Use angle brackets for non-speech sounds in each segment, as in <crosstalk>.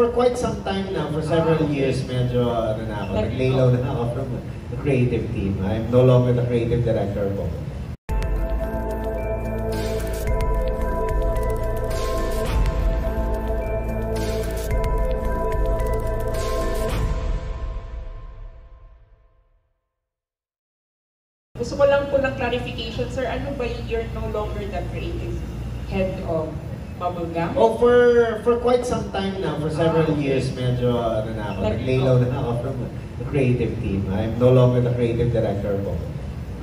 For quite some time now, for several years, medyo ano na ako, naglaylaw na ako from the creative team. I'm no longer the creative director po. Gusto ko lang po ng clarification, sir. Ano ba yung you're no longer the creative head of Bubblegum? Oh, for for quite some time now, for several years, medyo ano na ako, naglaylaw na ako from the creative team. I'm no longer the creative director po.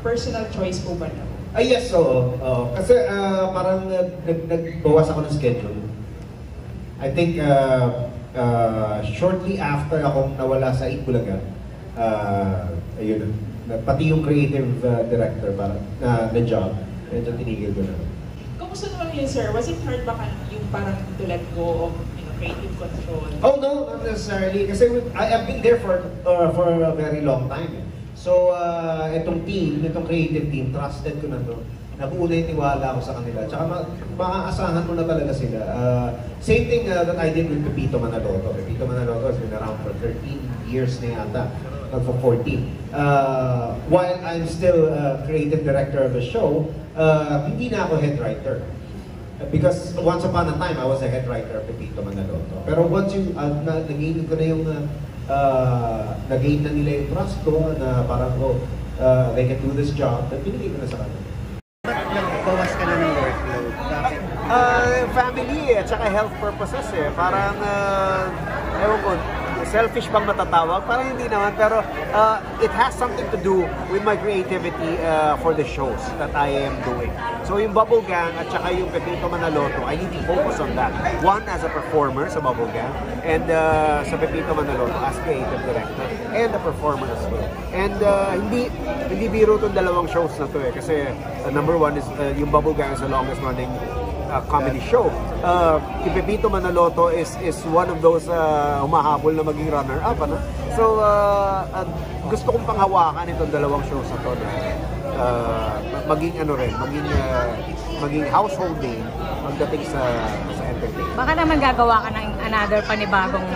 Personal choice po ba na? Ah, yes, oo. oo. Kasi ah, parang nag, nag, nagbawas ako ng schedule. I think uh, uh, shortly after akong nawala sa Itbulaga, uh, ayun, pati yung creative uh, director parang na, na job, medyo tinigil ko na. Kumusta naman yun, sir? Was it hard ba yung parang to let go of you creative control? Oh no, not necessarily. Kasi I, I've been there for uh, for a very long time. eh. So, uh, itong team, itong creative team, trusted ko na to. Nabuo na tiwala ko sa kanila. Tsaka ma- maaasahan mo na talaga sila. Uh, same thing uh, that I did with Pepito Manaloto. Pepito Manaloto has been around for 13 years na yata. Not for 14. Uh, while I'm still uh, creative director of the show, uh, hindi na ako head writer. Because once upon a time, I was a head writer of Pepito Manaloto. Pero once you, uh, na, nag-gain ko na yung, uh, uh, nag-gain na nila yung trust ko na parang, oh, uh, they can do this job, then binigay ko na sa kanila. Nagbawas ka na ng workload. Bakit? Uh, family at saka health purposes eh. Parang, uh, ewan ko, selfish bang matatawag? Parang hindi naman, pero uh, it has something to do with my creativity uh, for the shows that I am doing. So yung Bubble Gang at saka yung Pepito Manaloto, I need to focus on that. One, as a performer sa Bubble Gang, and uh, sa Pepito Manaloto as creative director, and a performer as well. And uh, hindi hindi biro itong dalawang shows na to eh, kasi uh, number one is uh, yung Bubble Gang is the longest running uh, comedy show. Uh, si Pepito Manaloto is is one of those uh, humahabol na maging runner-up. Ano? So, uh, uh, gusto kong panghawakan itong dalawang shows na to na uh, maging ano rin, maging, uh, maging household name pagdating sa, sa entertainment. Baka naman gagawa ka ng another panibagong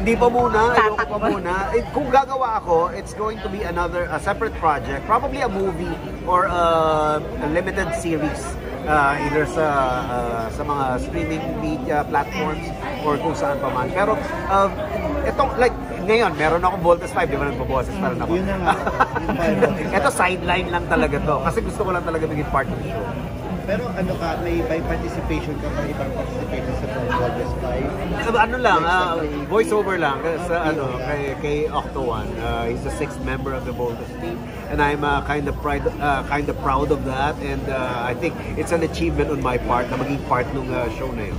Hindi pa muna, ayoko pa muna. Eh, kung gagawa ako, it's going to be another, a separate project, probably a movie or a, a limited series. Uh, either sa uh, sa mga streaming media platforms or kung saan pa man. Pero uh, itong like ngayon, meron akong Voltes 5, di ba nagboboses pa rin ako. Yun na nga. Ito <laughs> sideline lang talaga to kasi gusto ko lang talaga maging part of the show. Pero ano ka, may by participation ka pa ibang participation sa Voltes 5? Ano, ano lang, ah, voiceover lang sa ano kay kay Octo One. Uh, he's the sixth member of the Boldest team, and I'm uh, kind of pride, uh, kind of proud of that. And uh, I think it's an achievement on my part na maging part ng uh, show na yun.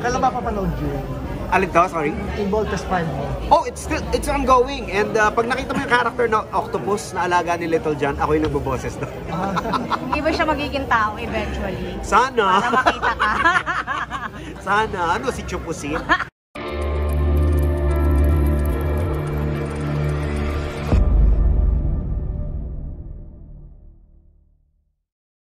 Kailan ba papanood yun? Alin to? Sorry. In Voltes 5 mo? Oh, it's still it's ongoing. And uh, pag nakita mo yung character na octopus na alaga ni Little John, ako yung nagboboses doon. <laughs> hindi ba siya magiging tao eventually? Sana. Para makita ka. <laughs> Sana. Ano si Chupusin? <laughs>